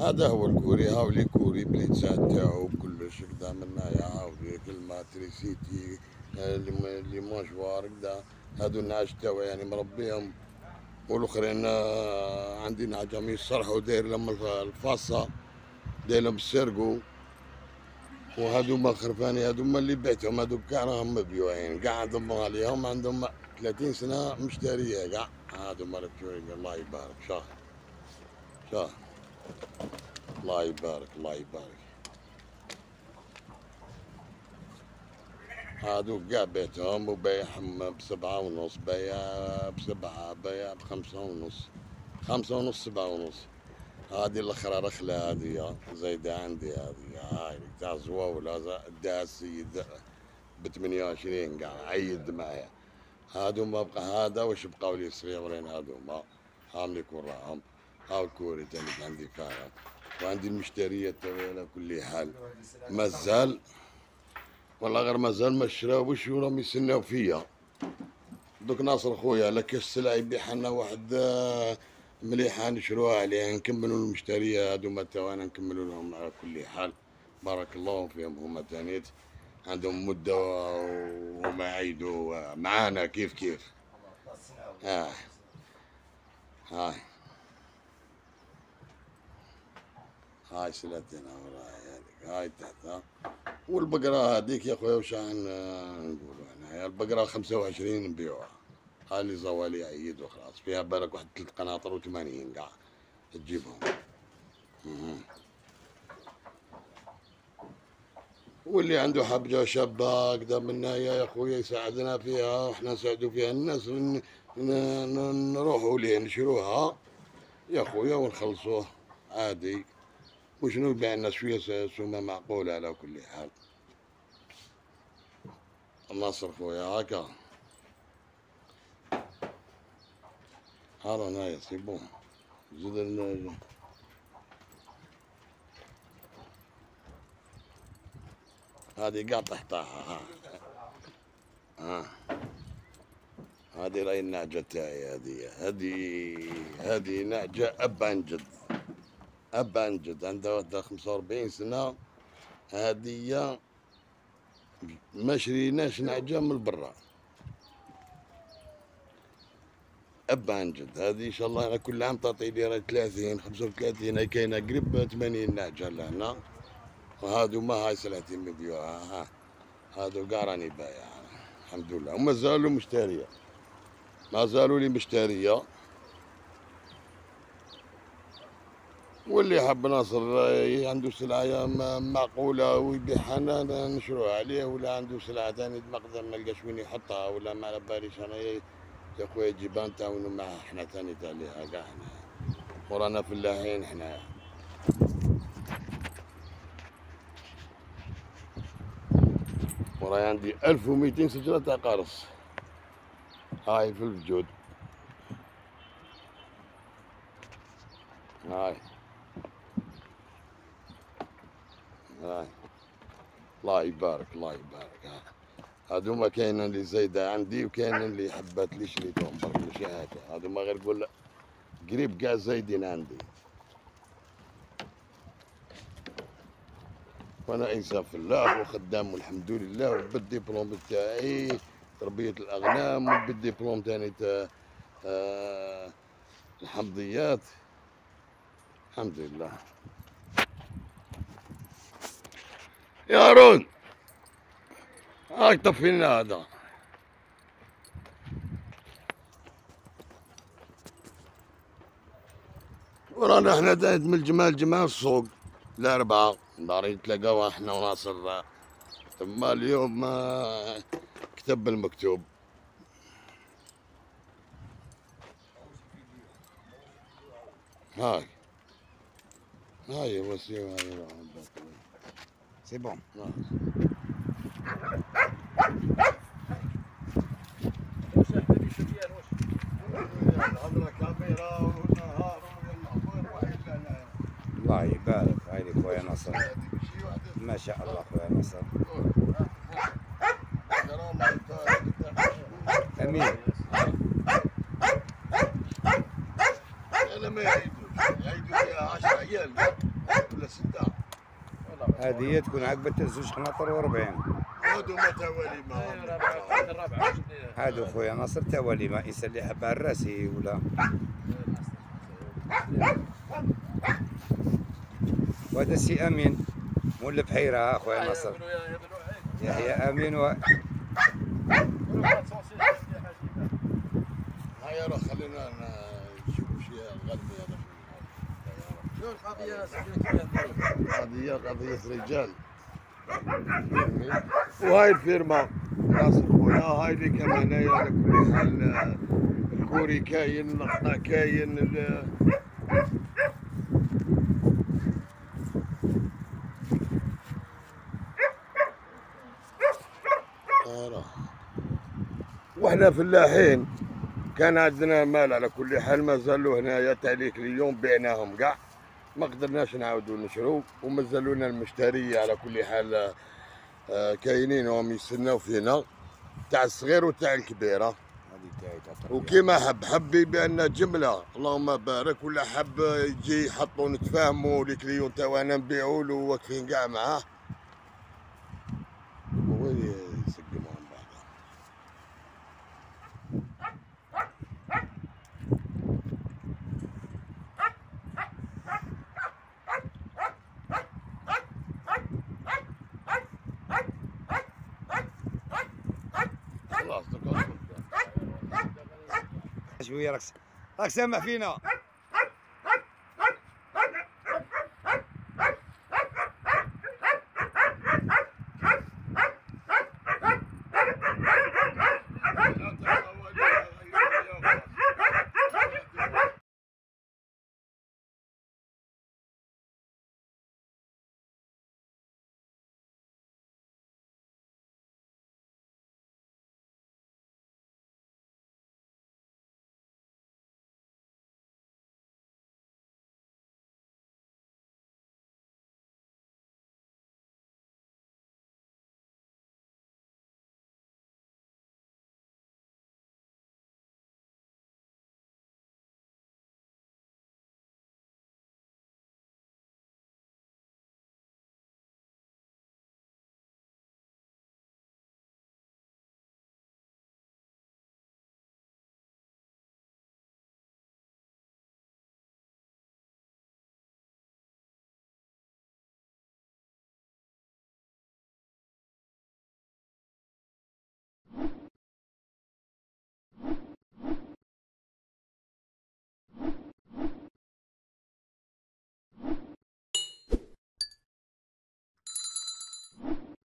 هذا هو الكوري هاولي كوري بليتسات تاعو بكلش كدا من هنايا هاولي كلمة تريسيتي لي مونجوار كدا. هادو النعاج تاعو يعني مربيهم. والآخرين آه، عندي نعجم يصرحوا داير لهم الفاصة داير لهم السرقو. وهذوما خرفاني هذوما اللي بعتهم هذوك كاع راهم مبيوعين. كاع عندهم عليهم عندهم 30 سنة مشترية كاع هذوما الله يبارك. شاه شاه الله يبارك الله يبارك. هادو كاع بيتهم وبايعهم بسبعة ونص بايع بسبعة بايع بخمسة ونص. خمسة ونص سبعة ونص. هادي الأخرى رخلة هادي زايدة عندي هادي هاي تاع زواولة دا السيد ب 28 كاع عيد معايا. هادو ما بقى هذا واش بقاو لي صغيرين هادو ما. هام لي كوراهم هاو الكوري تاني عندي فارغ وعندي المشتريات على كل حال. مازال والله غير مازال ما شراوش وراهم يسناو فيا. دوك ناصر خويا لك السلع يبيع لنا واحد آه، مليحة نشروها عليه. نكملوا المشترية هادو ما تاوانا نكملوا لهم على كل حال. بارك الله فيهم هما تانيت. عندهم مدة وما عيدوا معانا كيف كيف؟ آه. هاي. هاي سلتنا وراي هذيك هاي تحت والبقرة هذيك يا خويا وش نقولوا إحنا البقرة خمسة وعشرين نبيعوها هاي اللي زوالي عيد وخلاص فيها بالك واحد ثلاث قناطر وثمانين قاع. تجيبهم. واللي عنده حبجة شابة كذا منا يا خويا يساعدنا فيها وإحنا نساعدوا فيها الناس نروحوا ليه نشروها يا خويا ونخلصوه عادي. وشنو يبيع لنا شوية سومة معقولة على كل حال. الناصر خويا هكا هذا هنايا سي بون زيد هذه قاع تحتها ها هذه رأي النعجة تاعي هذه. هذه هذه نعجة أبانجد. أبانجد. عندها وحدة خمسة وأربعين سنة. هذه ما شريناش نعجة من برا. أبانجد. هذه إن شاء الله كل عام تعطي لي 30 35 كاينة قريب 80 نعجة لهنا. وهادو ما هاي سلعتين مبيوعة ها هادو كاع راني بايع الحمد لله. وما زالوا مشترية. ما زالوا لي مشترية. واللي حب ناصر عنده سلعة معقولة ويبيعها نشروها عليه ولا عنده سلعة ثانية مقدر ما لقاش وين يحطها ولا ما على باليش أنا يا خويا جيبان تعاونوا معاه إحنا ثاني عليها كاع إحنا ورانا فلاحين إحنا. وراي عندي 1200 سجلة تاع قارص. هاي في الوجود هاي. هاي. الله يبارك الله يبارك. هذوما كاين اللي زايدة عندي وكاين اللي حبات لي شريتهم برك ماشي هكا هذوما غير قول قريب كاع زايدين عندي. وأنا انسان فلاح وخدام والحمد لله وبالدبلوم تاعي تربية الأغنام وبالدبلوم تاني تاع آه الحمضيات. الحمد لله. يا هارون هاك طفينا هذا. ورانا إحنا دايت من الجمال جمال السوق الأربعة. داري تلاقاو إحنا وناصر ثم اليوم ما كتب المكتوب. هاي. هاي وسيم هاي سي بون الله يبارك هاي خويا نصر ما شاء الله خويا نصر أمين. ما يعيدوش يعيدوا فيها 10 أيام ولا هذه هي تكون عقبة زوج خناطر وربعين هادو ما توالي ما هادو خويا ناصر تا وليمة إنسان اللي حب على الراسي ولا؟ وهذا سي أمين. مول البحيرة ها خويا ناصر. يحيى أمين و... هيا راه خلينا ن- نشوفوا شي غنمي هذا شو القضية؟ سكرتيرية قضية قضية رجال. وهاي الفيرما ناصر خويا هاي اللي كما هنايا على كل حال الكوري كاين النقطة كاين ال- آه. وإحنا فلاحين كان عندنا مال على كل حال ما زالوا هنايا تاليك اليوم بعناهم كاع ما قدرناش نعاودوا نشرو وما زالونا المشتري على كل حال آه، كاينين وهم يستناو فينا. تاع الصغير وتاع الكبيره تاع. وكيما حب حبي بأن جملة. اللهم بارك ولا حب يجي يحطوا نتفاهموا لي كليون تاعنا نبيعوا له واقفين كاع معاه هو اللي يسقمهم بعض شوية راك راك سامع فينا.